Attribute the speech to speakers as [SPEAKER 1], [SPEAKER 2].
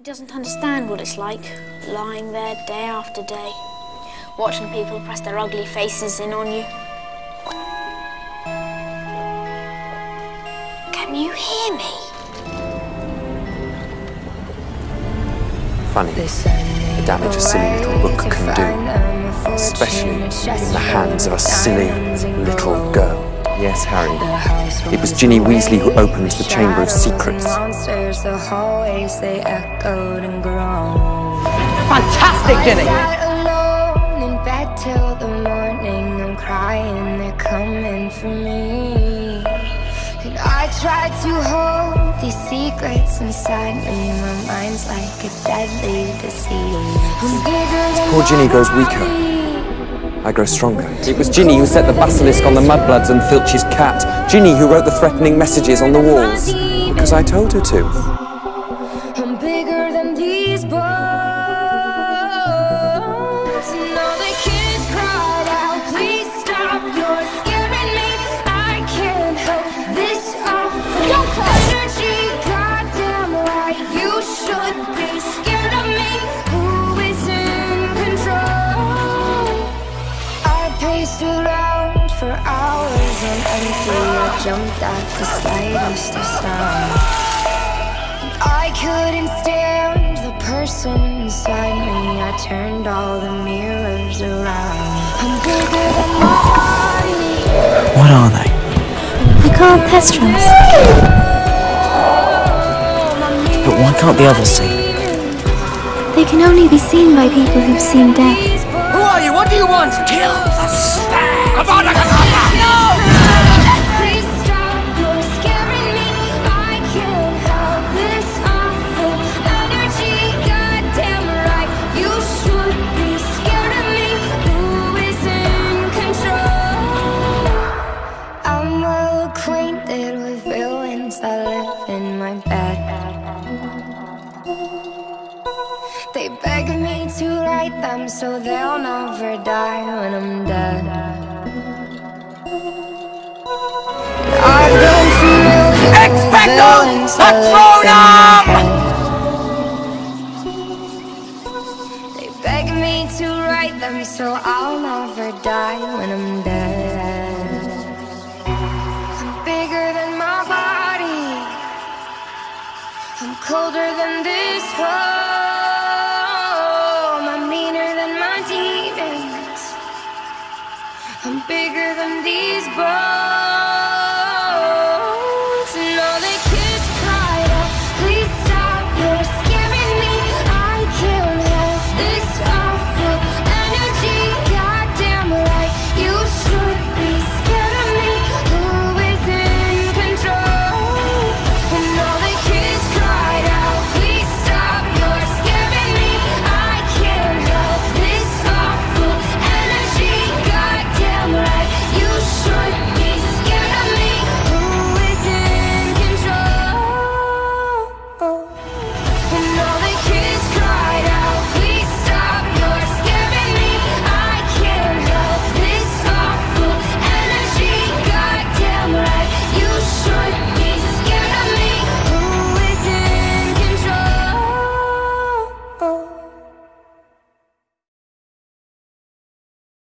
[SPEAKER 1] He doesn't understand what it's like, lying there day after day, watching people press their ugly faces in on you. Can you hear me?
[SPEAKER 2] Funny, the damage a silly little book can do, especially in the hands of a silly little girl. Yes, Harry. It was Ginny Weasley who opened the Chamber of Secrets.
[SPEAKER 3] Fantastic, Ginny!
[SPEAKER 4] alone in bed till the morning. I'm crying, they're coming for me. And I try to hold these secrets inside me. My mind's like a deadly disease. I'm bigger than
[SPEAKER 2] Poor Ginny grows weaker. I grow stronger. It was Ginny who set the basilisk on the mudbloods and Filch's cat. Ginny who wrote the threatening messages on the walls. Because I told her to.
[SPEAKER 4] On empty. I jumped at the slightest of sound. I couldn't stand the person inside me. I turned all the mirrors around. I'm bigger than my body.
[SPEAKER 5] What are they?
[SPEAKER 1] We can't thestrals.
[SPEAKER 5] But why can't the others see?
[SPEAKER 1] They can only be seen by people who've seen death.
[SPEAKER 3] Who are you? What do you want? Kill the stag!
[SPEAKER 4] Please Me to write them so they'll never die when I'm dead. I've grown familiar
[SPEAKER 3] Expecto
[SPEAKER 4] villains that live in my
[SPEAKER 3] Patronum!
[SPEAKER 4] They beg me to write them so I'll never die when I'm dead. I'm bigger than my body. I'm colder